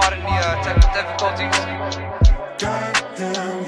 pardon the uh, technical difficulties. Goddamn,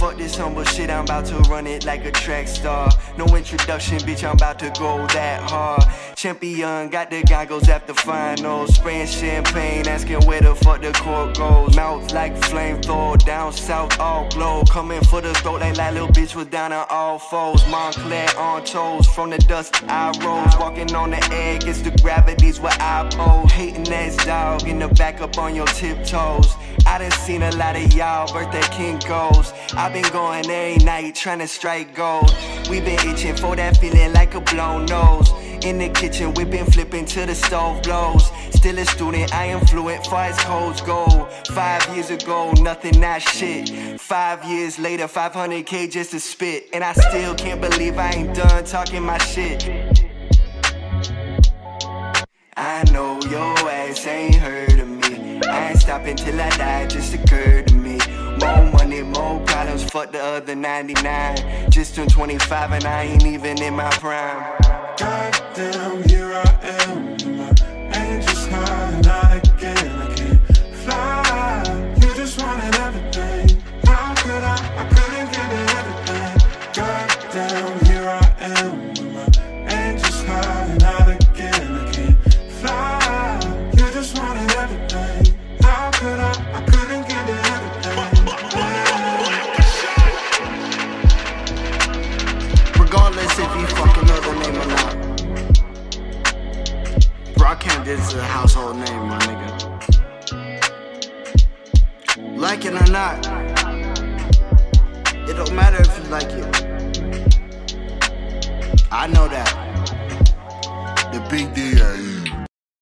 Fuck this humble shit, I'm about to run it like a track star. No introduction, bitch, I'm about to go that hard. Champion, got the goggles after finals. Spraying champagne, asking where the fuck the court goes. Mouth like flamethrower, down south, all glow. Coming for the throat, like that little bitch was down on all foes. Montclair on toes, from the dust I rose. Walking on the air against the gravity's where I pose. Hating ass dog in the back up on your tiptoes. I done seen a lot of y'all birthday king goes. i been going every night trying to strike gold. We been itching for that feeling like a blown nose. In the kitchen, we been flipping till the stove blows. Still a student, I am fluent, far as codes go. Five years ago, nothing, not shit. Five years later, 500k just to spit. And I still can't believe I ain't done talking my shit. I know your ass ain't heard of me. I ain't stopping till I die, just occurred fuck the other 99. Just turned 25 and I ain't even in my prime. Goddamn, here I am Regardless if you fucking know the name or not. Brockhampton is a household name, my nigga. Like it or not, it don't matter if you like it. I know that. The big DA.